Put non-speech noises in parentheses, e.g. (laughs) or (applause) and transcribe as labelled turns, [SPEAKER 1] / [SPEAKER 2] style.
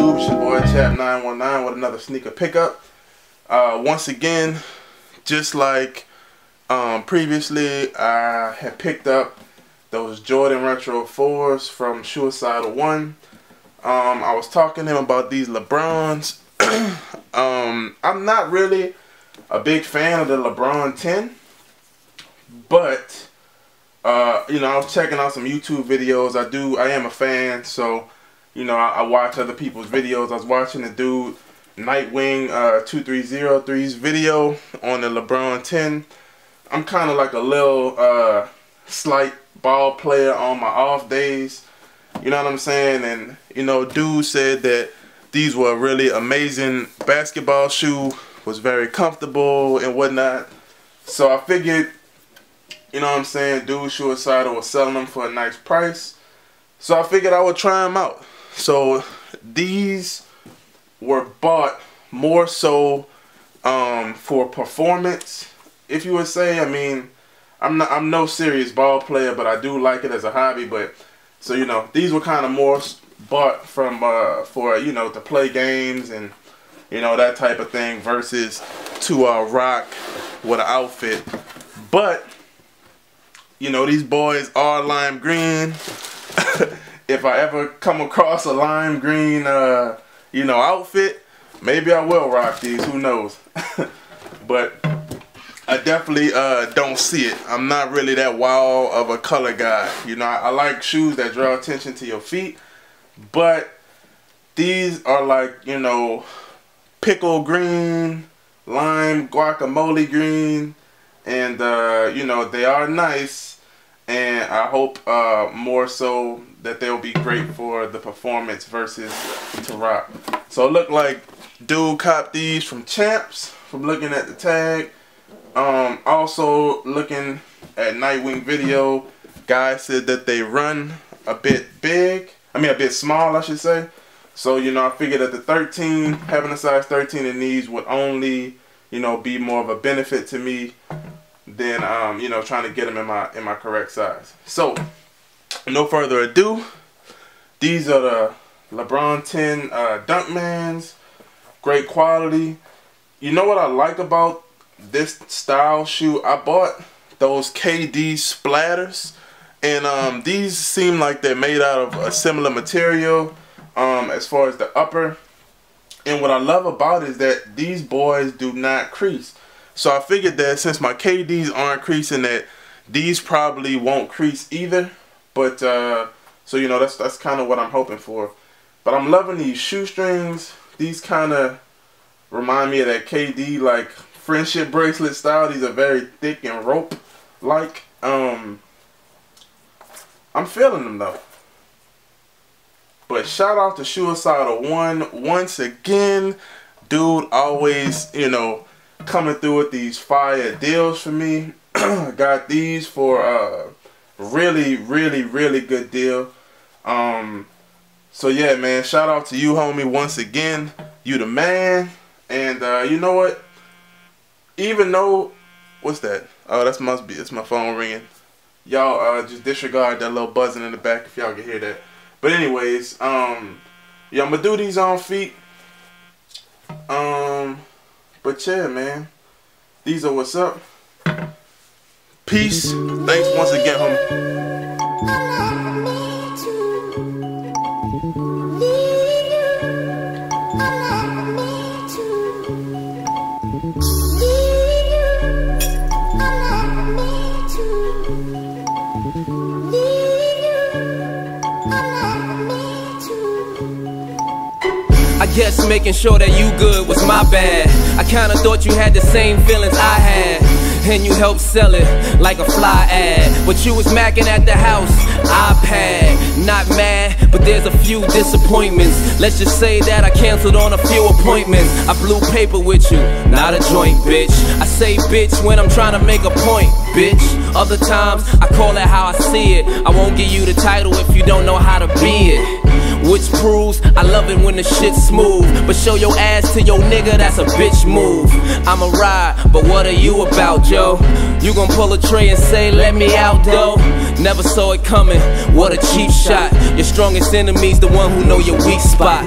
[SPEAKER 1] YouTube? It's your boy Chap919 with another sneaker pickup. Uh, once again, just like um, previously, I had picked up those Jordan Retro 4s from Shoeicidal One. Um, I was talking to him about these LeBrons. (clears throat) um, I'm not really a big fan of the LeBron 10, but uh, you know, I was checking out some YouTube videos. I do, I am a fan, so you know, I, I watch other people's videos. I was watching the dude Nightwing uh, 2303's video on the LeBron 10. I'm kind of like a little uh, slight ball player on my off days. You know what I'm saying? And, you know, dude said that these were really amazing basketball shoe, was very comfortable and whatnot. So I figured, you know what I'm saying, dude Shoeicidal was selling them for a nice price. So I figured I would try them out. So these were bought more so um, for performance, if you would say. I mean, I'm not I'm no serious ball player, but I do like it as a hobby. But so you know, these were kind of more bought from uh, for you know to play games and you know that type of thing versus to uh, rock with an outfit. But you know these boys are lime green. (laughs) if I ever come across a lime green, uh, you know, outfit, maybe I will rock these. Who knows? (laughs) but I definitely uh, don't see it. I'm not really that wild of a color guy. You know, I, I like shoes that draw attention to your feet, but these are like, you know, pickle green, lime, guacamole green, and uh, you know, they are nice, and I hope uh, more so that they'll be great for the performance versus to rock. So it looked like dude copped these from Champs from looking at the tag. Um, also looking at Nightwing video, guy said that they run a bit big. I mean a bit small I should say. So you know I figured that the 13, having a size 13 in these would only you know be more of a benefit to me than um, you know trying to get them in my in my correct size. So no further ado, these are the LeBron 10 uh, Dunkmans. Great quality. You know what I like about this style shoe? I bought those KD splatters. And um, these seem like they're made out of a similar material um, as far as the upper. And what I love about is that these boys do not crease. So I figured that since my KDs aren't creasing that these probably won't crease either. But uh, so you know that's that's kind of what I'm hoping for. But I'm loving these shoestrings. These kind of remind me of that KD like friendship bracelet style. These are very thick and rope like. Um, I'm feeling them though. But shout out to Shoeicidal One once again. Dude always, you know, coming through with these fire deals for me. (clears throat) Got these for a really, really, really good deal. Um, so yeah, man, shout out to you, homie, once again. You the man. And uh, you know what? Even though, what's that? Oh, that must be, it's my phone ringing. Y'all uh, just disregard that little buzzing in the back if y'all can hear that. But anyways, um, yeah, I'm gonna do these on feet. Um, but yeah, man, these are what's up. Peace. Thanks once again, homie.
[SPEAKER 2] I guess making sure that you good was my bad. I kinda thought you had the same feelings I had and you helped sell it like a fly ad. But you was macking at the house, iPad. Not mad, but there's a few disappointments. Let's just say that I canceled on a few appointments. I blew paper with you, not a joint, bitch. I say bitch when I'm trying to make a point, bitch. Other times, I call it how I see it. I won't give you the title if you don't know how to be it. Which proves I love it when the shit's smooth. But show your ass to your nigga, that's a bitch move. I'ma ride, but what are you about, Joe? You gon' pull a tray and say, let me out, though? Never saw it coming, what a cheap shot. Your strongest enemy's the one who know your weak spot.